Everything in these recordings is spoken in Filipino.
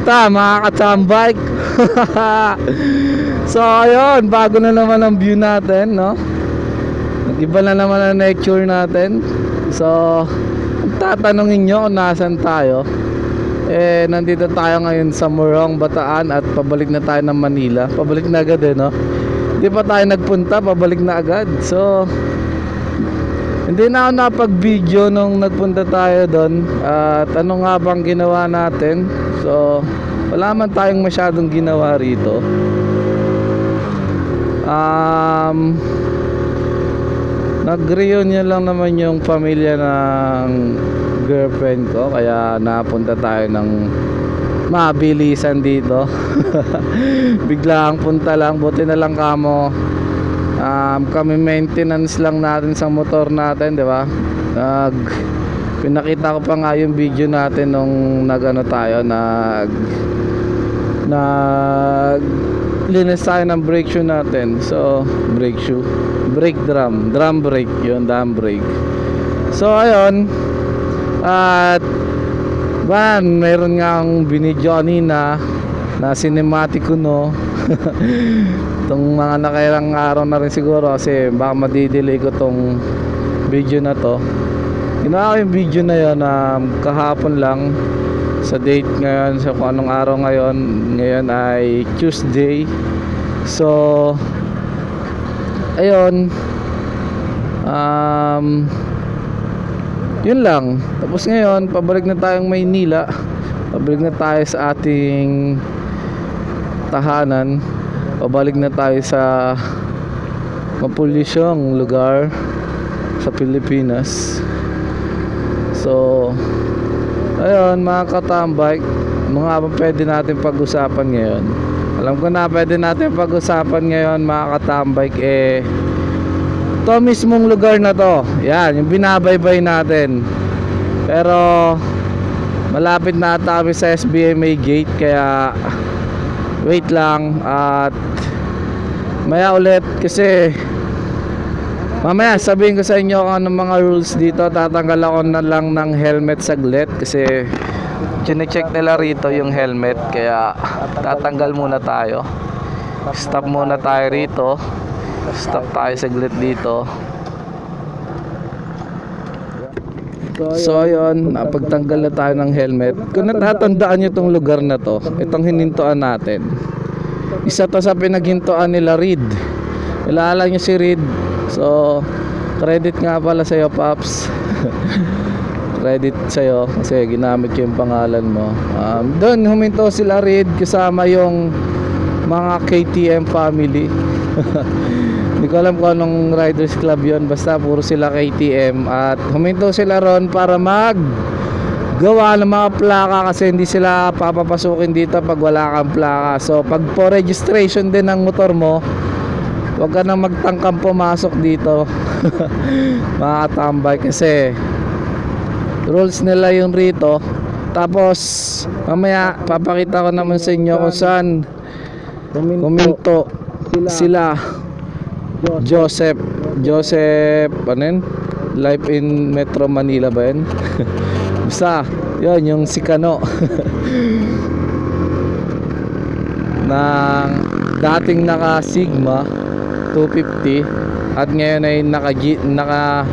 Kamusta mga katambike? so ayun, bago na naman ang view natin, no? Nag-iba na naman ang nature natin. So, tatanungin nyo kung nasan tayo, eh, nandito tayo ngayon sa Morong, Bataan at pabalik na tayo ng Manila. Pabalik na agad eh, no? Hindi pa tayo nagpunta, pabalik na agad. So, hindi na ako napag-video nung nagpunta tayo doon. At ano nga bang ginawa natin? So, wala man tayong masyadong ginawa rito. Um, nag-reunion lang naman yung pamilya ng girlfriend ko. Kaya napunta tayo ng mabilisan dito. Biglang punta lang. Buti na lang kamo um, kami maintenance lang natin sa motor natin di ba? Nag pinakita ko pa nga yung video natin nung nagano tayo nag nag linis tayo ng brake shoe natin. So brake shoe. Brake drum. Drum brake yun drum brake. So ayun. At ban meron nga ang binidyo kanina na cinematic ko no itong mga nakairang araw na rin siguro kasi baka madidelay ko tong video na to. Ginawa ko yung video na yun na kahapon lang sa date ngayon sa kung anong araw ngayon ngayon ay Tuesday. So ayun um yun lang. Tapos ngayon pabalik na tayong Maynila. Pabalik na tayo sa ating tahanan pabalik na tayo sa mapulisyong lugar sa Pilipinas. So ayun mga katambike mga pwede natin pag-usapan ngayon. Alam ko na pwede natin pag-usapan ngayon mga katambike eh to mismong lugar na to. Yan yung binabaybay natin. Pero malapit na kami sa SBMA gate kaya wait lang at maya ulit kasi mamaya sabihin ko sa inyo kung anong mga rules dito. Tatanggal ako na lang ng helmet saglit kasi chinecheck nila rito yung helmet kaya tatanggal muna tayo. Stop muna tayo rito. Stop tayo saglit dito So ayun, napagtanggal na tayo ng helmet. Kung natatandaan nyo itong lugar na to, itong hinintuan natin. Isa to sa pinaghintuan nila Reed. Ilala nyo si Reed. So, credit nga pala sa'yo, Paps. credit sa'yo kasi ginamit ko yung pangalan mo. Um, Doon huminto sila Reed kasama yung mga KTM family. Ko alam kung anong riders club yon Basta puro sila KTM At huminto sila ron para mag Gawa ng mga plaka Kasi hindi sila papapasukin dito Pag wala kang plaka. So pag po registration din ng motor mo Huwag ka nang magtangkang pumasok dito. Mga katambay Kasi Rules nila yung rito. Tapos Mamaya papakita ko naman sa inyo Kung saan Kuminto sila Joseph Joseph ano yun? Life in Metro Manila ba yun? Basta yun yung si Kano ng dating naka Sigma 250 at ngayon ay naka, naka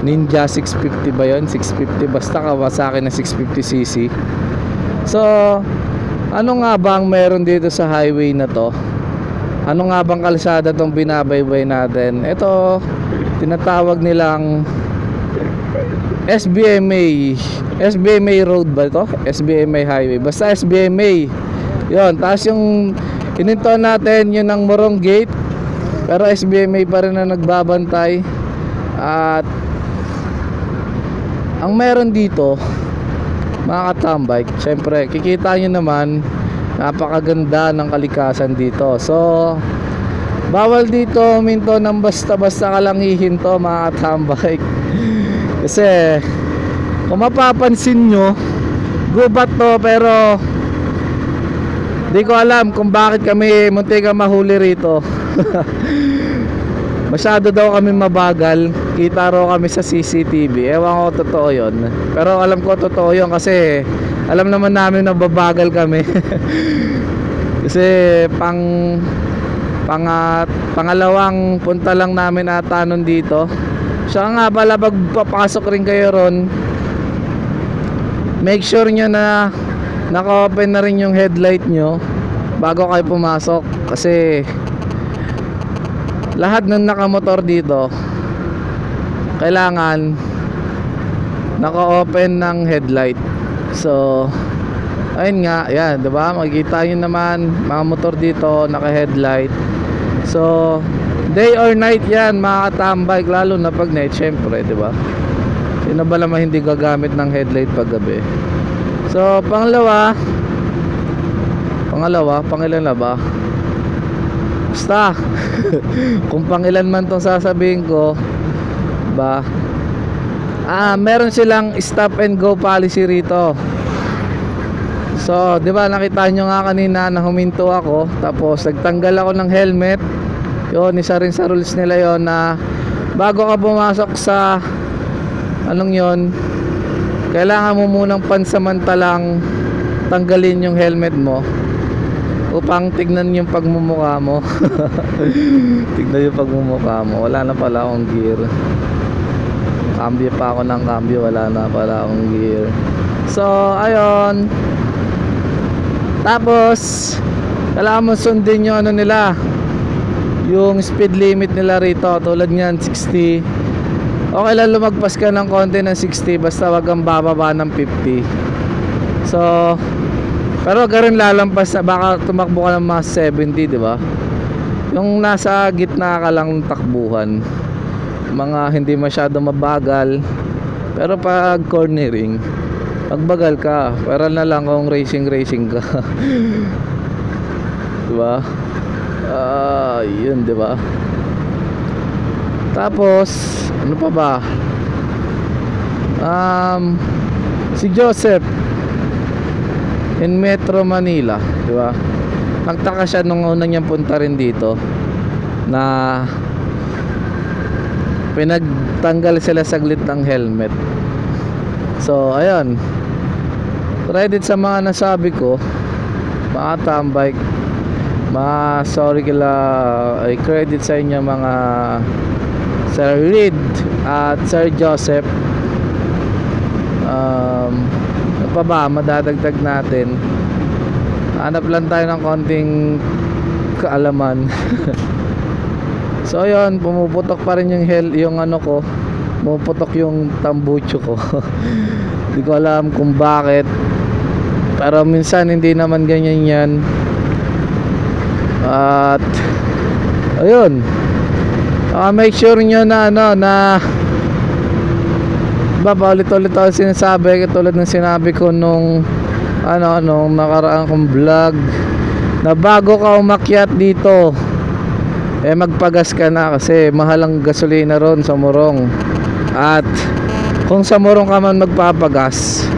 Ninja 650 ba yun? 650 basta Kawasaki na 650cc so ano nga bang meron dito sa highway na to? Ano nga bang kalsada tong binabaybay natin? Ito, tinatawag nilang SBMA. SBMA Road ba ito? SBMA Highway. Basta SBMA. Yon, tapos yung ininto natin yun ang Morong Gate. Pero SBMA pa rin na nagbabantay. At ang meron dito, mga katambike, syempre, kikita nyo naman napakaganda ng kalikasan dito. So bawal dito minto ng basta-basta ka lang hihinto mga tambike kasi kung mapapansin nyo gubat to pero di ko alam kung bakit kami munti ka mahuli rito Masyado daw kami mabagal. Kita raw kami sa CCTV. Ewan ko totoo yon. Pero alam ko totoo yon kasi alam naman namin na babagal kami. kasi pang pangat pangalawang punta lang namin ata nun dito. Siya nga pala pag papasok rin kayo ron, make sure nyo na naka-open na rin yung headlight nyo bago kayo pumasok kasi lahat ng nakamotor dito kailangan naka-open ng headlight. So ayun nga yan 'di ba? Makikita niyo naman mga motor dito naka-headlight. So day or night yan mga katambay lalo na pag night syempre 'di ba? Sino ba naman hindi gagamit ng headlight pag gabi? So pangalawa pangalawa pangilan na ba basta. Kung pangilan man tong sasabihin ko ba? Ah meron silang stop and go policy rito. So di ba nakita nyo nga kanina na huminto ako tapos nagtanggal ako ng helmet. Yun isa rin sa rules nila yon na bago ka pumasok sa anong yon kailangan mo munang pansamantalang tanggalin yung helmet mo upang tignan yung pagmumukha mo. Tignan yung pagmumukha mo. Wala na pala akong gear. Cambio pa ako ng cambio wala na pala akong gear. So ayun. Tapos kailangan mo sundin yung ano nila. Yung speed limit nila rito. Tulad niyan 60 okay lang lumagpas ka ng konti ng 60 basta wag kang bababa ng 50 so pero wag ka rin lalampas na baka tumakbo ka ng mga 70 di ba? Yung nasa gitna ka lang ng takbuhan mga hindi masyado mabagal pero pag cornering magbagal ka pero na lang kung racing racing ka. Di ba? Ah yun di ba? Tapos ano pa ba? Um si Joseph in Metro Manila di ba? Nagtaka siya nung una niyang punta rin dito na pinagtanggal sila saglit ng helmet. So ayun. Credit sa mga nasabi ko. Mga tambay. Mga sorry kila ay credit sa inyo mga Sir Reed at Sir Joseph um, ano pa ba? Madadagdag natin. Hanap lang tayo ng konting kaalaman. So yun pumuputok pa rin yung hell yung ano ko. Pumuputok yung tambucho ko. Hindi ko alam kung bakit. Pero minsan hindi naman ganyan yan. At ayun. Uh, make sure nyo na ano na ba paulit-ulit ako sinasabi katulad ng sinabi ko nung ano nung nakaraan kong vlog na bago ka umakyat dito eh magpagas ka na kasi mahal ang gasolina ron sa Morong. At kung sa Morong ka man magpapagas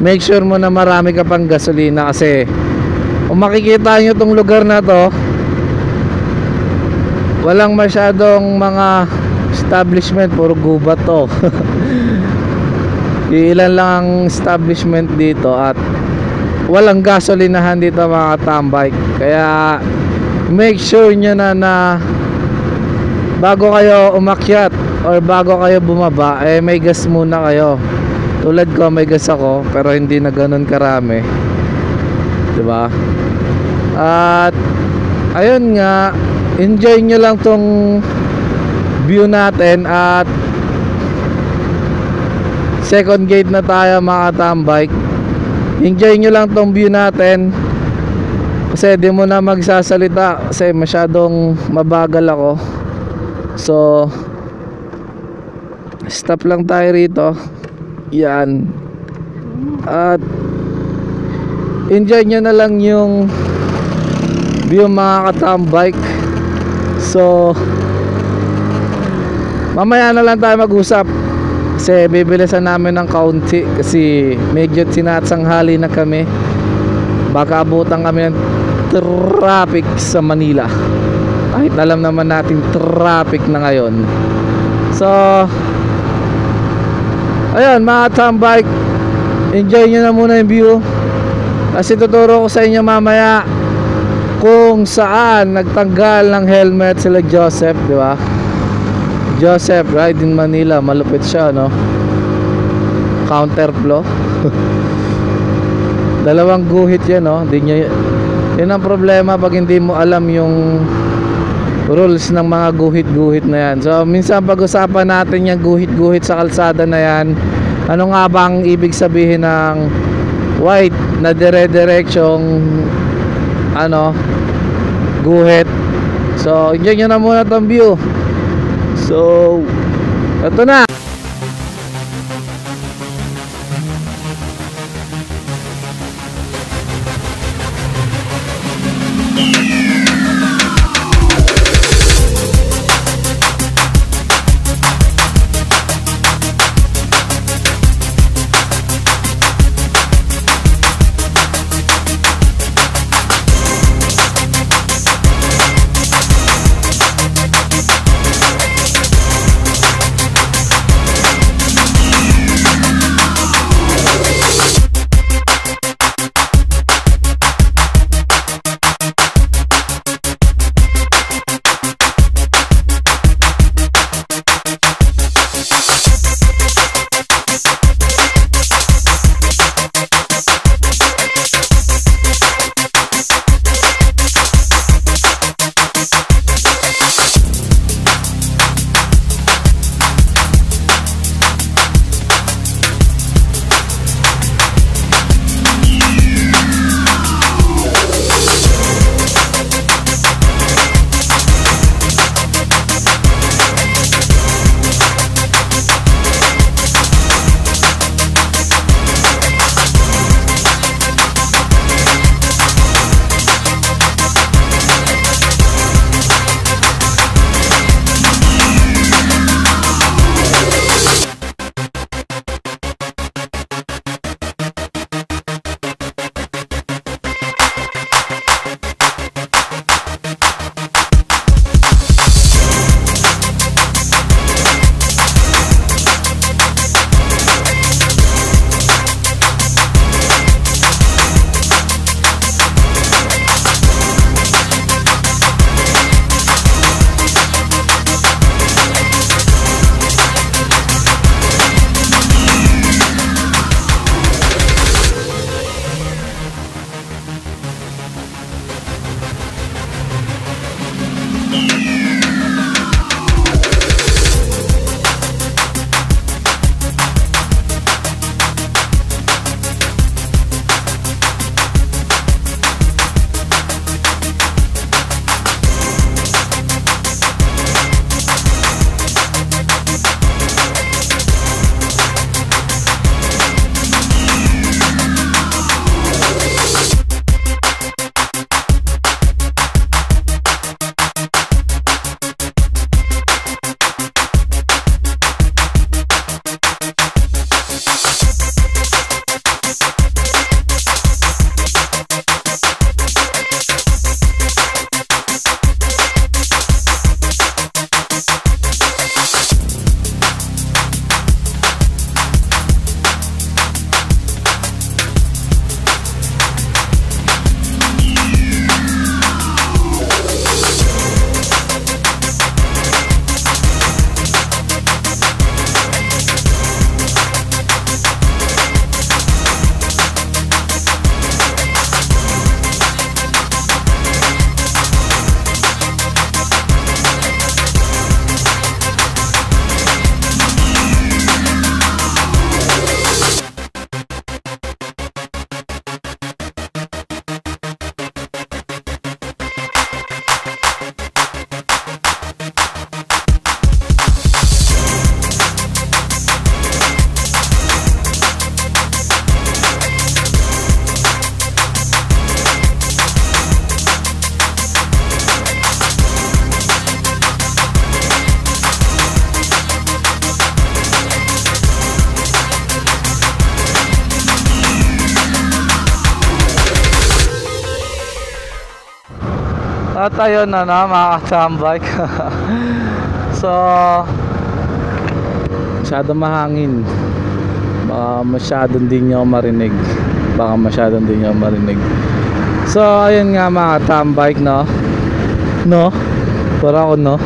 make sure mo na marami ka pang gasolina kasi kung makikita nyo tong lugar na to walang masyadong mga establishment puro gubat to ilan lang ang establishment dito at walang gasolinahan dito mga tambay kaya make sure nyo na na bago kayo umakyat or bago kayo bumaba eh may gas muna kayo. Tulad ko may gas ako pero hindi na ganun karami. 'di ba at ayun nga enjoy nyo lang tong view natin at second gate na tayo mga tambike enjoy nyo lang tong view natin. Kasi di mo na magsasalita kasi masyadong mabagal ako. So stop lang tayo rito. Yan. At enjoy nyo na lang yung view mga katambike. So mamaya na lang tayo mag-usap kasi bibilisan namin ng kaunti kasi medyo tinatsanghali na kami. Baka abutan kami ng traffic sa Manila. Kahit alam naman natin traffic na ngayon. So ayun mga tambike enjoy nyo na muna yung view. Kasi tuturo ko sa inyo mamaya kung saan nagtanggal ng helmet sila Joseph di ba Joseph ride in Manila. Malupit siya no? Counterflow dalawang guhit yan no? Hindi niya yun ang problema pag hindi mo alam yung rules ng mga guhit-guhit na yan. So minsan pag-usapan natin yung guhit-guhit sa kalsada na yan ano nga bang ibig sabihin ng white na dire-direksyong ano guhit? So enjoy nyo na muna tong view so ito na At ayun na na mga katambike. so masyado mahangin. Baka masyadong din nyo marinig. Baka masyadong din nyo marinig. So ayun nga mga katambike no. No? Para ako no.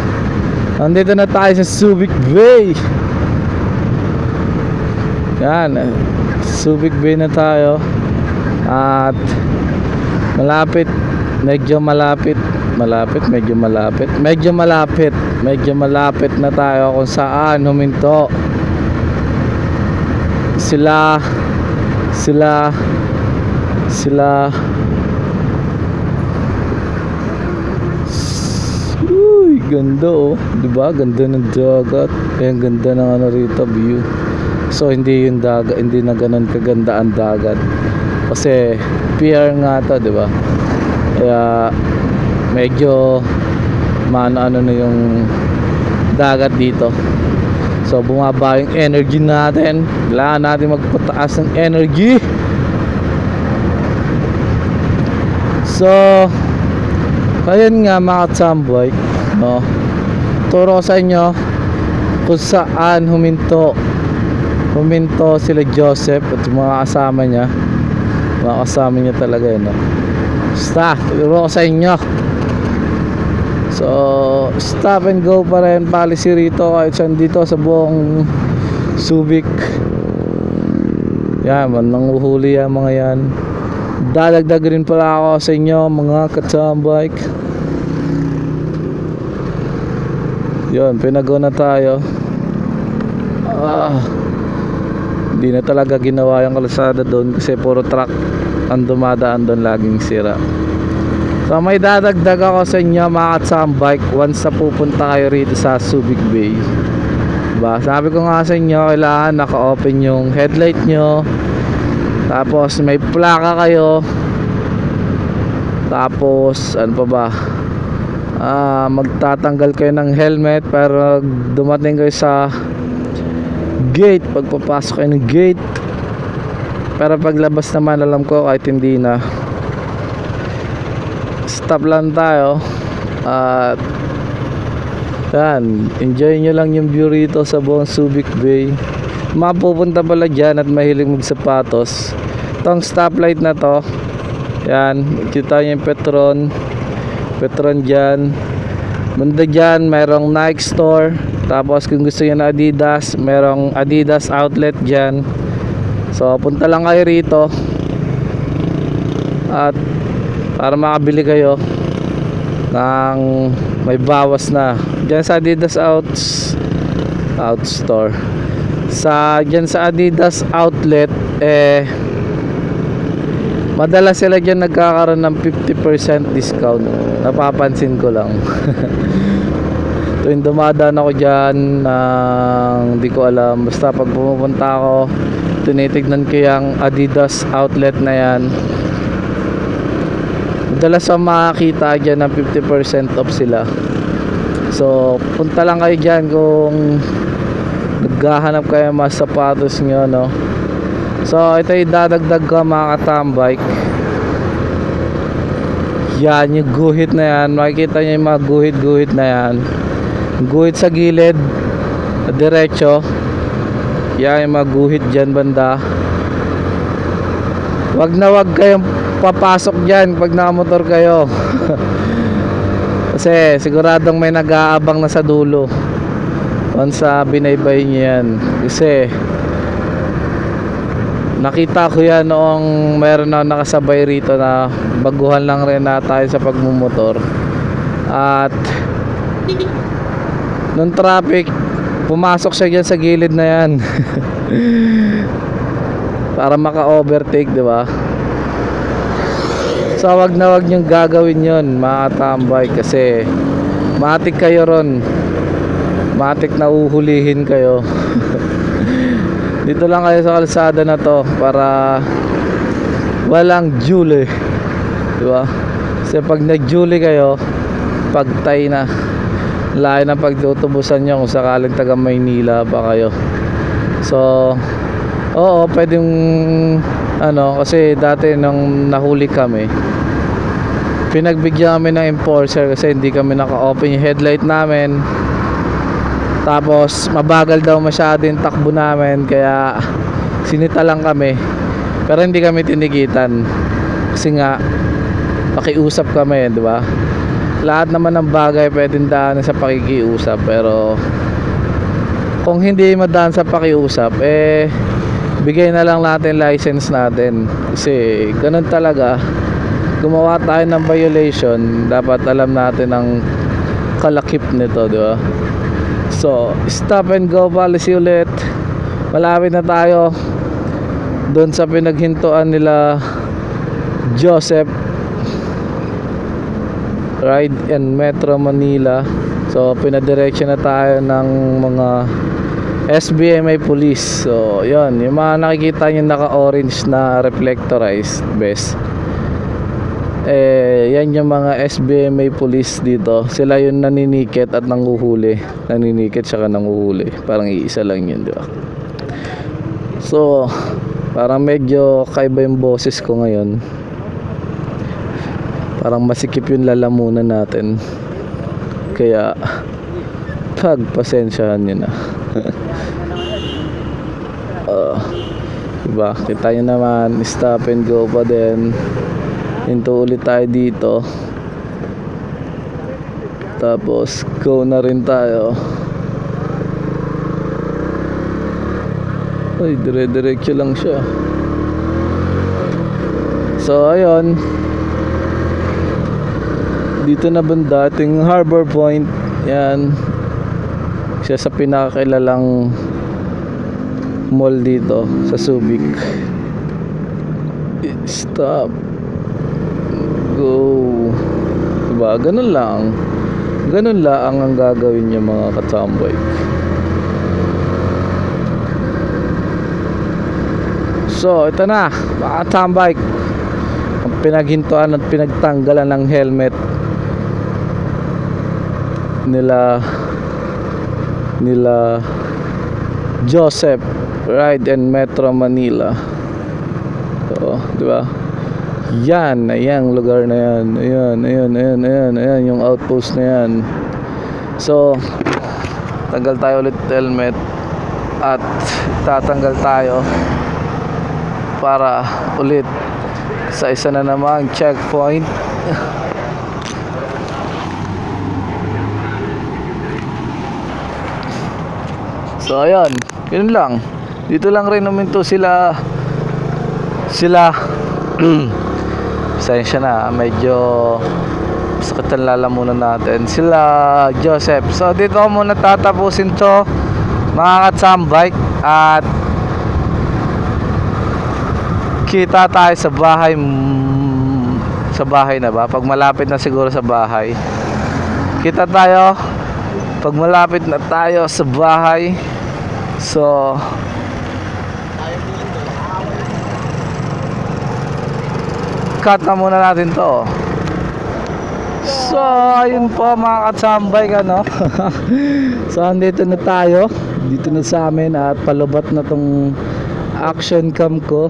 Nandito na tayo sa Subic Bay. Yan. eh, Subic Bay na tayo. At malapit. Medyo malapit. Malapit, medyo malapit. Medyo malapit. Medyo malapit na tayo kung saan huminto. Sila sila sila Uy, ganda oh. 'Di ba? Ganda ng dagat. Eh, ganda ng ano rito, view. So hindi yung dagat, hindi na ganun kaganda ang dagat. Kasi pier nga 'to, 'di ba? Kaya medyo maano-ano na yung dagat dito. So bumaba yung energy natin. Kailangan natin magpataas ng energy. So ayun nga mga katsamboy, no. Turo sa inyo kung saan huminto huminto sila Joseph at mga kasama niya mga kasama niya talaga yun no? basta turo sa inyo so stop and go pa rin. Policy rito kahit saan dito sa buong Subic. Yan man nanguhuli yan mga yan. Dadagdag rin pala ako sa inyo mga katambike yun pinago na tayo. Ah hindi na talaga ginawa yung kalsada doon kasi puro truck ang dumadaan doon laging sira so may dadagdag ako sa inyo mga katsambike once na pupunta kayo rito sa Subic Bay. Diba? sabi ko nga sa inyo kailangan naka-open yung headlight nyo. Tapos may plaka kayo. Tapos ano pa ba? Ah, magtatanggal kayo ng helmet pero dumating kayo sa gate. Pagpapasok kayo ng gate. Pero paglabas naman alam ko kahit hindi na stop lang tayo. At yan enjoy nyo lang yung view rito sa buong Subic Bay. Mapupunta pala dyan at mahilig magsapatos. Itong stoplight na to yan kita nyo yung Petron. Petron dyan. Banda dyan mayroong Nike store. Tapos kung gusto niyo na Adidas, merong Adidas outlet diyan. So punta lang kayo rito. At para makabili kayo ng may bawas na. Diyan sa Adidas Outs Out Store. Sa diyan sa Adidas outlet eh Madalas sila dyan nagkakaroon ng 50% discount. Napapansin ko lang. tuwing dumadaan ako dyan ng di ko alam basta pag pumupunta ako tinitignan ko yung Adidas outlet na yan madalas ang makakita dyan ng 50% off sila. So punta lang kayo dyan kung naghahanap kayo mga sapatos nyo no? So ito yung dadagdag ko mga katambike yan yung guhit na yan. Makikita nyo yung mga guhit guhit na yan. Guhit sa gilid. Diretso. Yan yung mga guhit dyan banda. Wag na wag kayong papasok dyan pag nakamotor kayo. Kasi siguradong may nag-aabang na sa dulo. Once sa binaybay nyo yan. Kasi nakita ko yan noong meron na nakasabay rito na baguhan lang rin na tayo sa pagmumotor. At nung traffic pumasok siya dyan sa gilid na yan. Para maka-overtake di ba so wag na wag niyong gagawin yon mga tambay kasi matik kayo ron. Matik na uhulihin kayo. Dito lang kayo sa kalsada na to para walang juli di ba kasi pag nag-juli kayo pagtay na. Layo ng pagtutubusan nyo kung sakaling taga Maynila pa kayo. So oo pwedeng ano kasi dati nung nahuli kami pinagbigyan kami ng enforcer kasi hindi kami naka-open yung headlight namin. Tapos mabagal daw masyado yung takbo namin kaya sinita lang kami. Pero hindi kami tinigitan. Kasi nga pakiusap kami di ba? Lahat naman ng bagay pwedeng daan sa pakikiusap pero kung hindi madaan sa pakiusap eh bigay na lang natin license natin. Kasi ganun talaga gumawa tayo ng violation dapat alam natin ang kalakip nito di ba? So stop and go policy ulit. Malapit na tayo doon sa pinaghintuan nila Joseph Ride and Metro Manila. So pinadirection na tayo ng mga SBMA police. So yon yung mga nakikita nyo naka orange na reflectorized best eh yan yung mga SBMA police dito. Sila yung naniniket at nanguhuli naniniket saka nanguhuli parang iisa lang yun di ba? So parang medyo kaiba yung boses ko ngayon. Parang masikip yung lalamunan natin. Kaya pagpasensyahan nyo na. Uh, diba? Kita nyo naman stop and go pa din hinto ulit tayo dito. Tapos go na rin tayo. Ay dire-diretso lang siya. So ayun. Dito na banda ating harbor point? Yan. Siya sa pinakakilalang mall dito sa Subic. Stop go ganun lang. Ganun lang ang gagawin niya mga katambay so ito na mga katambay ang pinaghintuan at pinagtanggalan ng helmet nila nila Joseph Ride and Metro Manila. So, di ba yan ayan lugar na yan. Ayan ayan ayan ayan ayan yung outpost na yan. So tanggal tayo ulit helmet at tatanggal tayo para ulit sa isa na namang checkpoint. So ayun, yun lang. Dito lang rin uminto sila sila Pasensya na, medyo sakit ang lalamunan natin. Sila Joseph. So dito muna tatapusin to mga katsambike at kita tayo sa bahay sa bahay na ba? Pag malapit na siguro sa bahay. Kita tayo pag malapit na tayo sa bahay. So cut na muna natin to. So ayun po mga katsambay ano? So andito na tayo. Dito na sa amin at palubat na tong action cam ko.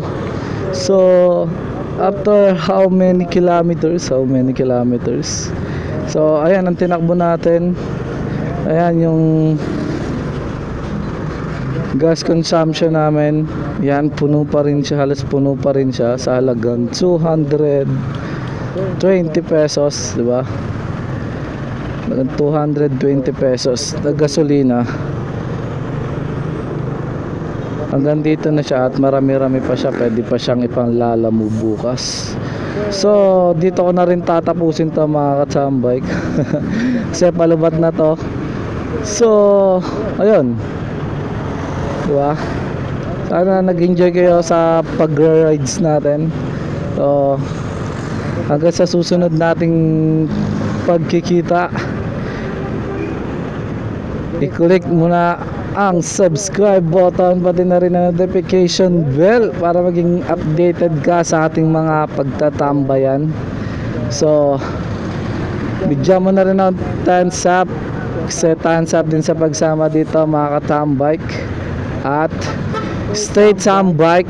So after how many kilometers? How many kilometers? So ayan ang tinakbo natin. Ayan yung gas consumption namin yan puno pa rin siya halos puno pa rin siya sa halagang 220 pesos di ba? 220 pesos na gasolina. Hanggang dito na siya at marami-rami pa siya pwede pa siyang ipanglalamu bukas. So dito ko na rin tatapusin to mga katsambike kasi palubat na to. So ayun diba? Sana nag-enjoy kayo sa pag-rides natin. So hanggang sa susunod nating pagkikita i-click muna ang subscribe button pati na rin ang notification bell para maging updated ka sa ating mga pagtatambayan. So bigyan mo na rin ng thumbs up kasi thumbs up din sa pagsama dito mga katambike at stay tambike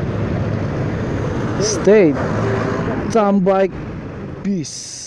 stay tambike peace